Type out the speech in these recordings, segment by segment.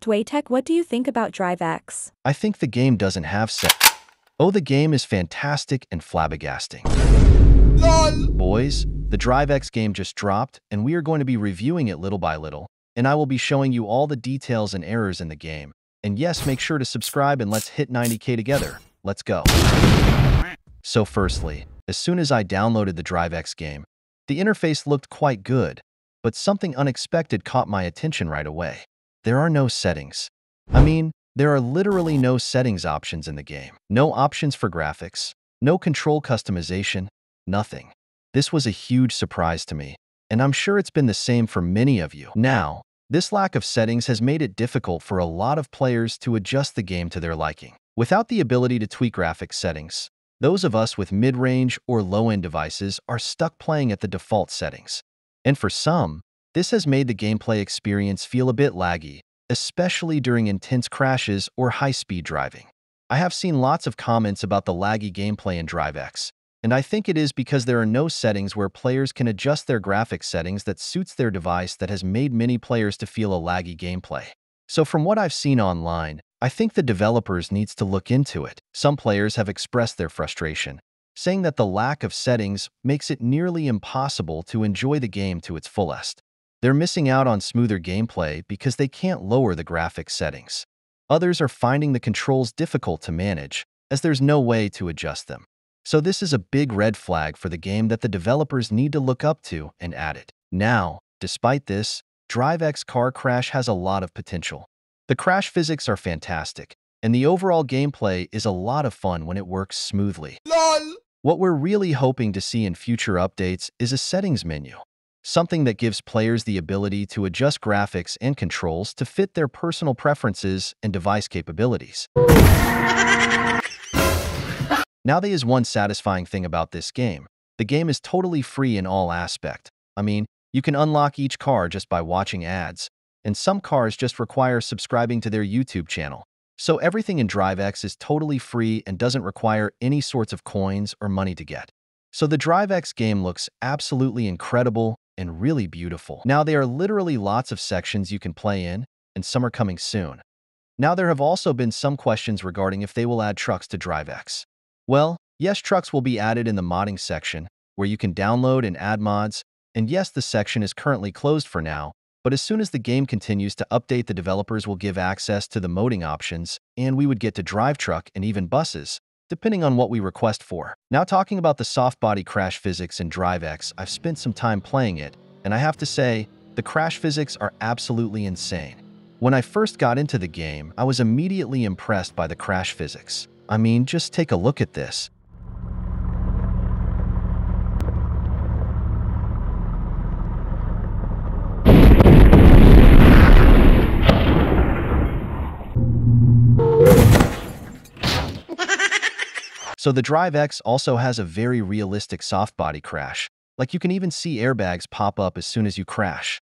Dwaytec, what do you think about DriveX? I think the game doesn't have set. Oh, the game is fantastic and flabbergasting. LOL! Boys, the DriveX game just dropped, and we are going to be reviewing it little by little, and I will be showing you all the details and errors in the game. And yes, make sure to subscribe and let's hit 90k together. Let's go. So firstly, as soon as I downloaded the DriveX game, the interface looked quite good, but something unexpected caught my attention right away. There are no settings. I mean, there are literally no settings options in the game. No options for graphics, no control customization, nothing. This was a huge surprise to me, and I'm sure it's been the same for many of you. Now, this lack of settings has made it difficult for a lot of players to adjust the game to their liking. Without the ability to tweak graphics settings, those of us with mid-range or low-end devices are stuck playing at the default settings. And for some, this has made the gameplay experience feel a bit laggy, especially during intense crashes or high-speed driving. I have seen lots of comments about the laggy gameplay in DriveX, and I think it is because there are no settings where players can adjust their graphics settings that suits their device that has made many players to feel a laggy gameplay. So from what I've seen online, I think the developers needs to look into it. Some players have expressed their frustration, saying that the lack of settings makes it nearly impossible to enjoy the game to its fullest. They're missing out on smoother gameplay because they can't lower the graphics settings. Others are finding the controls difficult to manage, as there's no way to adjust them. So this is a big red flag for the game that the developers need to look up to and add it. Now, despite this, DriveX Car Crash has a lot of potential. The crash physics are fantastic, and the overall gameplay is a lot of fun when it works smoothly. LOL! What we're really hoping to see in future updates is a settings menu something that gives players the ability to adjust graphics and controls to fit their personal preferences and device capabilities. now there is one satisfying thing about this game. The game is totally free in all aspect. I mean, you can unlock each car just by watching ads, and some cars just require subscribing to their YouTube channel. So everything in DriveX is totally free and doesn't require any sorts of coins or money to get. So the DriveX game looks absolutely incredible and really beautiful. Now, there are literally lots of sections you can play in, and some are coming soon. Now, there have also been some questions regarding if they will add trucks to DriveX. Well, yes, trucks will be added in the modding section, where you can download and add mods, and yes, the section is currently closed for now, but as soon as the game continues to update, the developers will give access to the modding options, and we would get to drive truck and even buses, depending on what we request for. Now talking about the soft body crash physics in DriveX, I've spent some time playing it, and I have to say, the crash physics are absolutely insane. When I first got into the game, I was immediately impressed by the crash physics. I mean, just take a look at this. So the Drive X also has a very realistic soft body crash. Like you can even see airbags pop up as soon as you crash.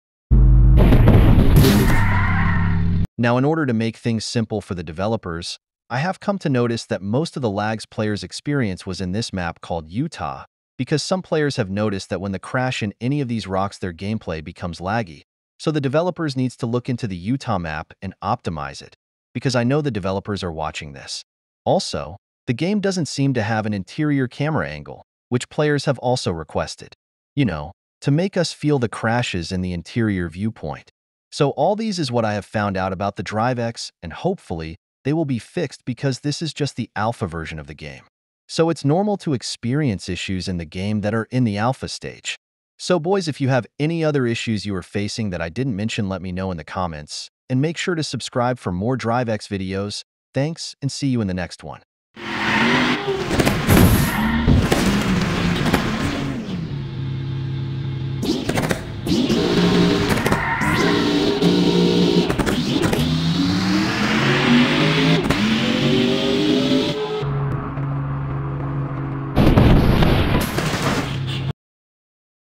Now, in order to make things simple for the developers, I have come to notice that most of the lags players experience was in this map called Utah, because some players have noticed that when the crash in any of these rocks their gameplay becomes laggy. So the developers needs to look into the Utah map and optimize it, because I know the developers are watching this. Also, the game doesn't seem to have an interior camera angle, which players have also requested. You know, to make us feel the crashes in the interior viewpoint. So all these is what I have found out about the DriveX, and hopefully, they will be fixed because this is just the alpha version of the game. So it's normal to experience issues in the game that are in the alpha stage. So boys, if you have any other issues you are facing that I didn't mention, let me know in the comments. And make sure to subscribe for more DriveX videos. Thanks, and see you in the next one. Thank you.